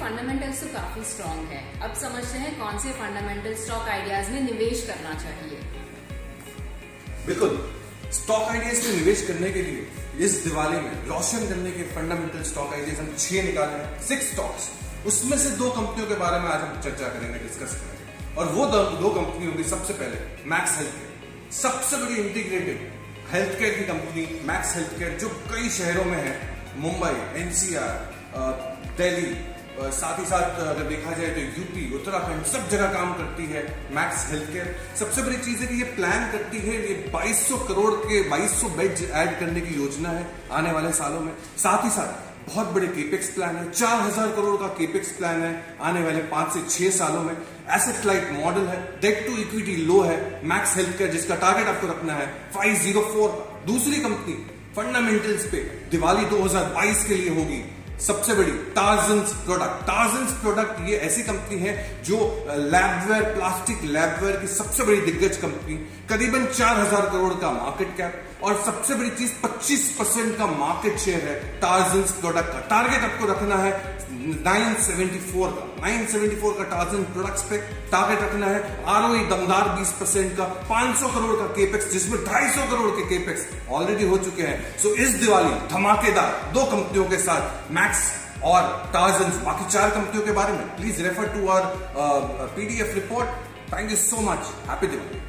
तो काफ़ी स्ट्रॉन्ग है। अब समझते हैं कौन से फंडामेंटल स्टॉक आइडियाज़ में निवेश करना चाहिए। बिल्कुल। स्टॉक आइडियाज़ में निवेश करने के लिए इस दिवाली में रोशन करने के फंडामेंटल स्टॉक आइडियाज़ हम छह निकाले सिक्स स्टॉक्स उसमें से दो कंपनियों के बारे में आज हम चर्चा करेंगे डिस्कस करेंगे। और वो दो कंपनी होगी सबसे पहले मैक्स हेल्थ केयर सबसे बड़ी इंटीग्रेटेड हेल्थ केयर की कंपनी मैक्स हेल्थ केयर जो कई शहरों में है। मुंबई एनसीआर दिल्ली साथ ही साथ अगर देखा जाए तो यूपी, उत्तराखंड सब जगह काम करती है मैक्स हेल्थ केयर सबसे बड़ी चीज़ है कि ये प्लान करती है, ये 2200 करोड़ के 2200 बेड ऐड करने की योजना है आने वाले सालों में। साथ ही साथ बहुत बड़े केपेक्स प्लान है, चार हज़ार करोड़ का केपेक्स प्लान है आने वाले पाँच से छह सालों में। एसेट लाइट मॉडल है डेट टू इक्विटी लो है मैक्स हेल्थ केयर जिसका टारगेट आपको रखना है 504 दूसरी कंपनी फंडामेंटल्स पे दिवाली 2022 के लिए होगी। सबसे बड़ी टार्जन्स प्रोडक्ट टार्जन्स प्रोडक्ट ये ऐसी कंपनी है जो लैबवेयर प्लास्टिक लैबवेयर की सबसे बड़ी दिग्गज कंपनी करीबन चार हज़ार करोड़ का मार्केट कैप और सबसे बड़ी चीज़ 25 परसेंट का मार्केट शेयर है टार्जन्स प्रोडक्ट का. टारगेट आपको रखना है 974 का. 974 का टार्जन प्रोडक्ट्स पे टारगेट रखना है आर दमदार 20 परसेंट का. 500 करोड़ का केपेक्स जिसमें 250 करोड़ के केपेक्स ऑलरेडी हो चुके हैं. सो इस दिवाली धमाकेदार दो कंपनियों के साथ मैक्स और टार्जन बाकी चार कंपनियों के बारे में please refer to our PDF report thank you so much happy Diwali